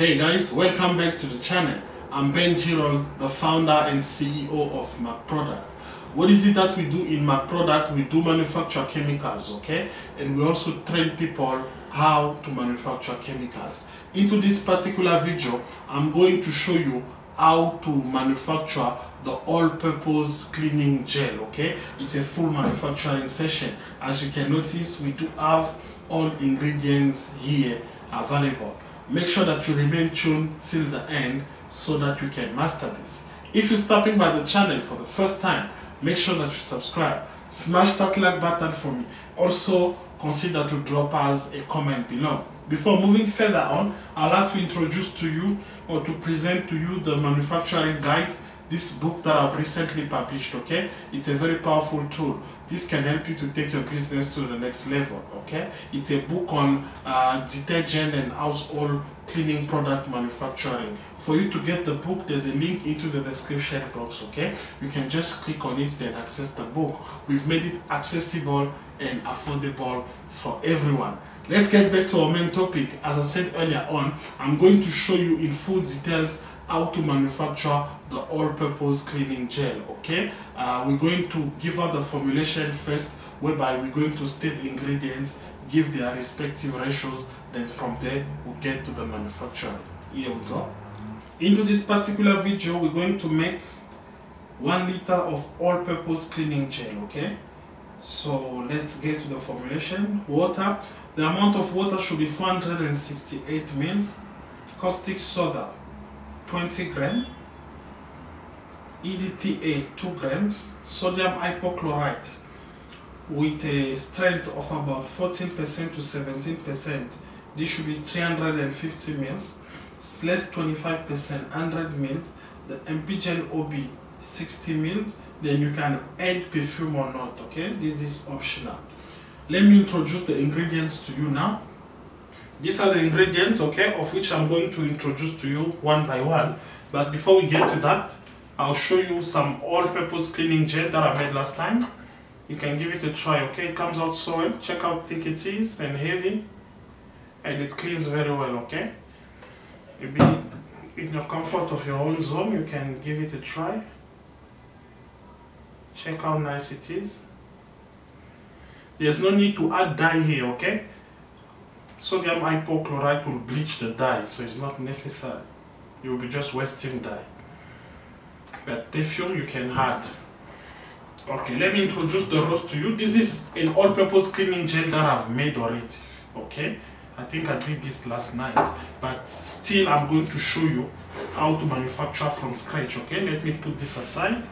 Hey guys, welcome back to the channel. I'm Ben Girol, the founder and CEO of Mac Product. What is it that we do in Mac Product? We do manufacture chemicals, okay? And we also train people how to manufacture chemicals. Into this particular video, I'm going to show you how to manufacture the all-purpose cleaning gel okay it's a full manufacturing session as you can notice we do have all ingredients here available make sure that you remain tuned till the end so that you can master this. If you're stopping by the channel for the first time, make sure that you subscribe. Smash that like button for me. Also, consider to drop us a comment below. Before moving further on, I'd like to introduce to you or to present to you the manufacturing guide this book that I've recently published, okay? It's a very powerful tool. This can help you to take your business to the next level, okay? It's a book on uh, detergent and household cleaning product manufacturing. For you to get the book, there's a link into the description box, okay? You can just click on it and access the book. We've made it accessible and affordable for everyone. Let's get back to our main topic. As I said earlier on, I'm going to show you in full details how to manufacture the all-purpose cleaning gel okay? Uh, we're going to give out the formulation first whereby we're going to state ingredients give their respective ratios then from there we'll get to the manufacturing here we go. Into this particular video we're going to make one liter of all-purpose cleaning gel okay? So let's get to the formulation. Water. The amount of water should be 468 mils. Caustic soda 20 gram, EDTA 2 grams, sodium hypochlorite with a strength of about 14% to 17%. This should be 350 mils, SLES 25%, 100 mils, the Empigen OB 60 mils, then you can add perfume or not, okay? This is optional. Let me introduce the ingredients to you now. These are the ingredients, okay, of which I'm going to introduce to you one by one. But before we get to that, I'll show you some all-purpose cleaning gel that I made last time. You can give it a try, okay? It comes out so well. Check how thick it is and heavy. And it cleans very well, okay? Maybe in your comfort of your own zone, you can give it a try. Check how nice it is. There's no need to add dye here, okay? Sodium hypochlorite will bleach the dye, so it's not necessary. You'll be just wasting dye. But perfume you can add. Okay, let me introduce the rose to you. This is an all-purpose cleaning gel that I've made already. Okay, I think I did this last night, but still I'm going to show you how to manufacture from scratch. Okay, let me put this aside.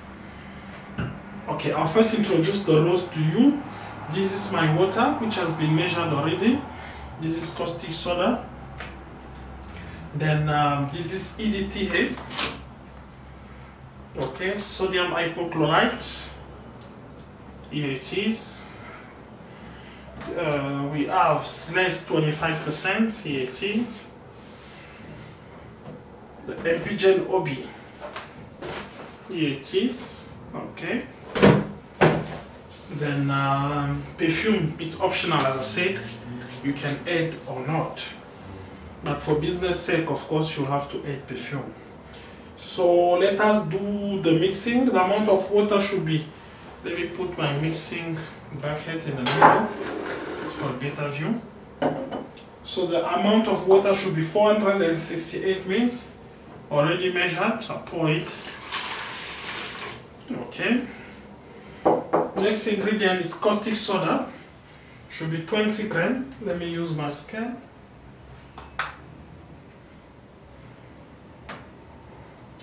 Okay, I'll first introduce the rose to you. This is my water, which has been measured already this is caustic soda. Then um, this is EDTA okay sodium hypochlorite. Here it is. Uh, we have SLES 25% here it is. The Empigen OB here it is. Okay. Then um, perfume it's optional as I said you can add or not. But for business sake, of course, you'll have to add perfume. So let us do the mixing. The amount of water should be, let me put my mixing bucket in the middle for a better view. So the amount of water should be 468 mils, already measured, pour it. Okay. Next ingredient is caustic soda should be 20 gram. Let me use my scale.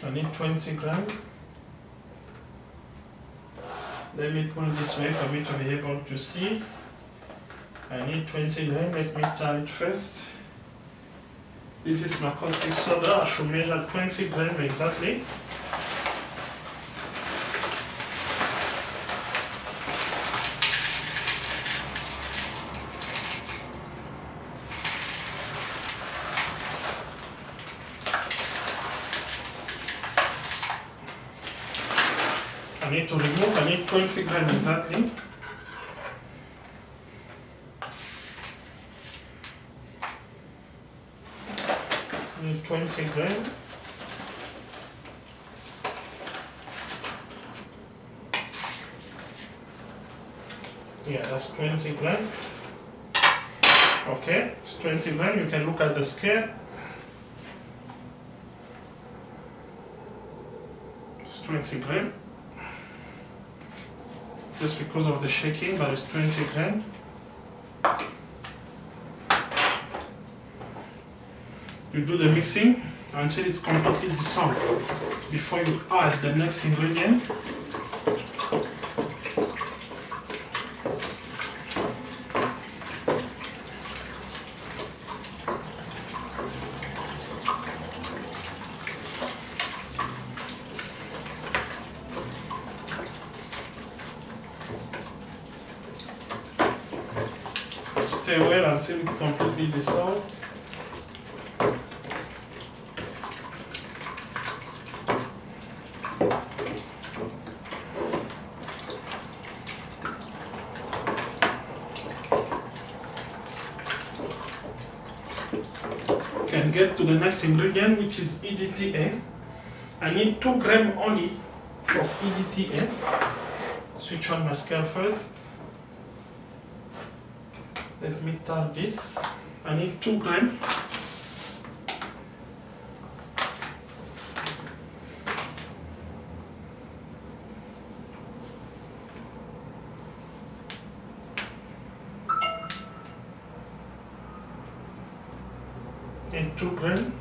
I need 20 gram. Let me pull this way for me to be able to see. I need 20 gram. Let me turn it first. This is my caustic soda. I should measure 20 gram exactly. Need to remove, I need 20 gram exactly. I need 20 gram. Yeah, that's 20 gram. Okay, it's 20 gram. You can look at the scale. It's 20 gram. Just because of the shaking, but it's 20 gram. You do the mixing until it's completely dissolved before you add the next ingredient. Stay well until it's completely dissolved. Can get to the next ingredient which is EDTA. I need 2 gram only of EDTA. Switch on my scale first. Let me start this. I need 2 gram. And 2 gram.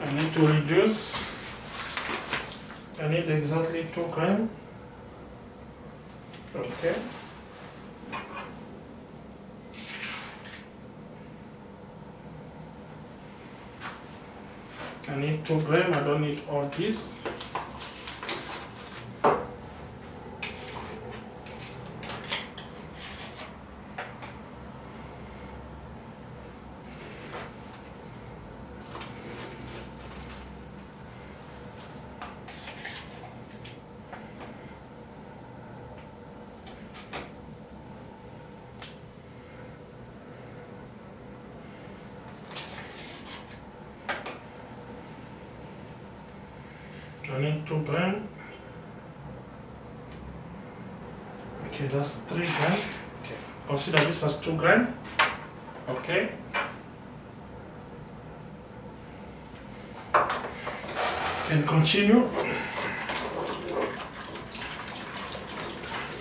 I need to reduce I need exactly 2 gram. Okay. I need 2 gram, I don't need all this. Need 2 gram. Okay, that's 3 gram. Okay. Consider this as 2 gram. Okay. Can continue.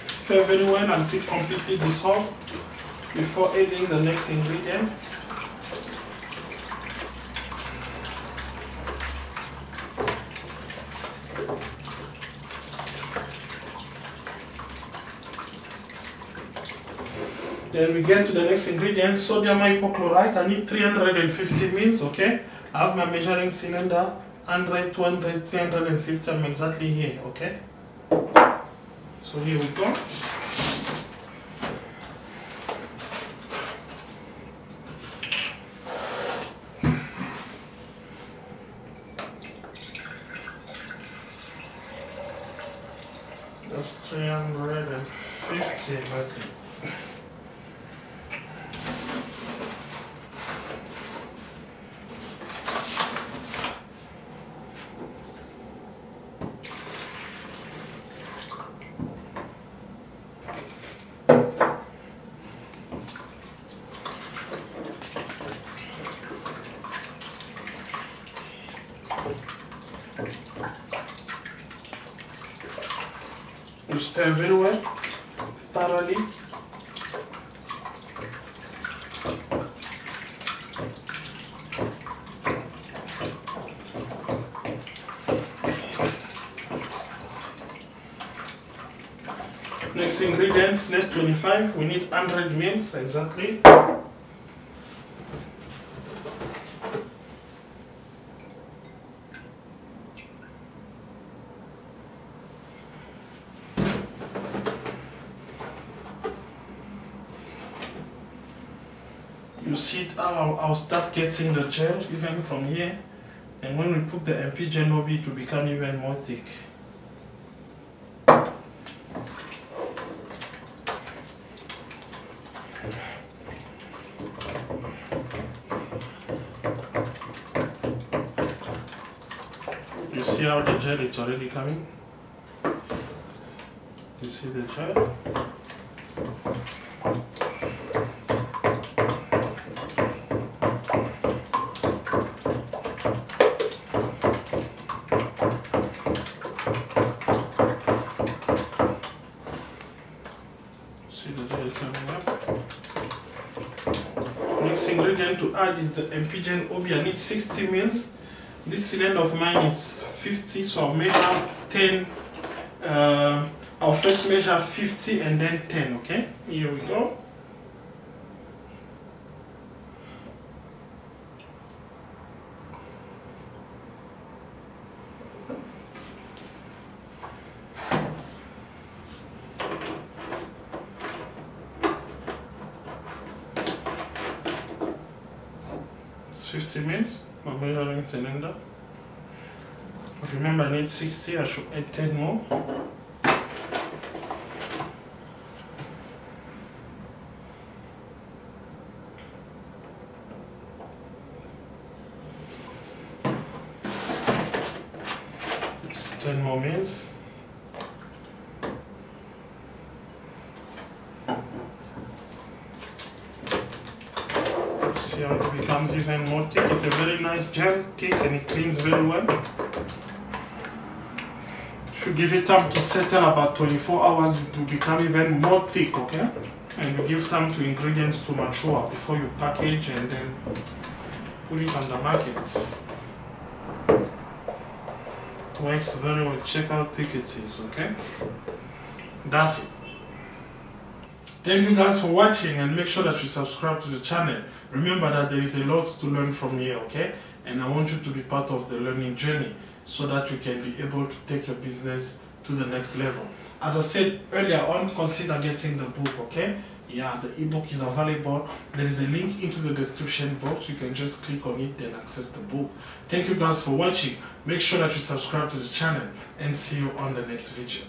Stir very well until completely dissolved before adding the next ingredient. Then we get to the next ingredient, sodium hypochlorite. I need 350 mils, okay? I have my measuring cylinder, 100, 200, 350, I'm exactly here, okay? So here we go. That's 350 exactly. Stir very thoroughly. Next ingredients, next 25, we need 100 mils exactly. You see how I'll, start getting the gel even from here and when we put the MP gel over it will become even more thick. You see how the gel is already coming? You see the gel? See the gel coming up? Next ingredient to add the Empigen OB. I need 60 mils. This cylinder of mine is 50, so I'll measure 10. Uh, I'll first measure 50 and then 10, okay? Here we go. 50 minutes. My measuring cylinder. But remember, I need 60. I should add 10 more. It's 10 more minutes. It becomes even more. It's a very nice gel, thick, and it cleans very well. If you give it time to settle about 24 hours, it will become even more thick, okay? And you give time to ingredients to mature before you package and then put it on the market. Works very well. Check how thick it is, okay? That's it. Thank you guys for watching and make sure that you subscribe to the channel. Remember that there is a lot to learn from here, okay? And I want you to be part of the learning journey so that you can be able to take your business to the next level. As I said earlier on, consider getting the book, okay? Yeah, the ebook is available. There is a link into the description box. You can just click on it and access the book. Thank you guys for watching. Make sure that you subscribe to the channel and see you on the next video.